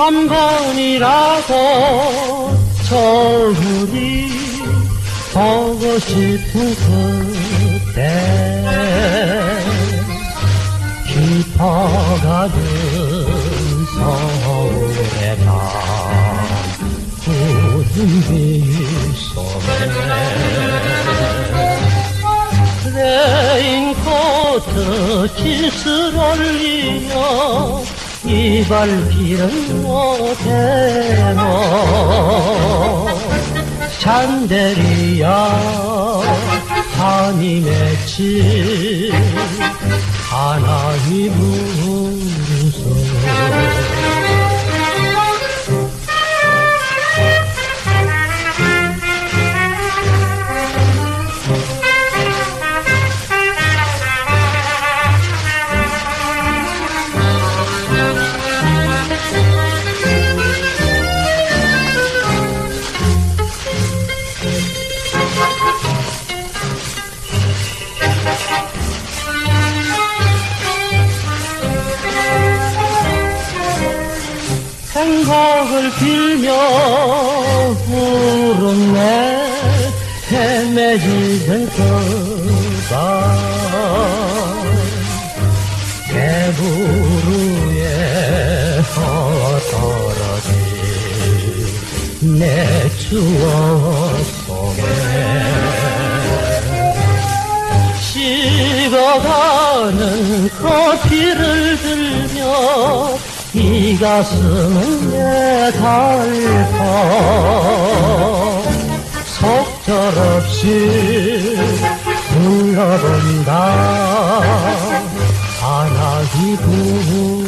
한 번이라도 저울이 보고 싶은 그때 깊어가는 서울의 밤 푸른 빗속에 레인코트 짓을 올리며 이발길은 못해노 샨데리야 한이 맺힌 하나의 무 행복을 빌며 부르네. 헤매지던 그가 개구루에 헛떨어진 내 추억 속에. 식어가는 커피를 들며 이 가슴은 내 달퍼 속절없이 불러본다. 하나이 구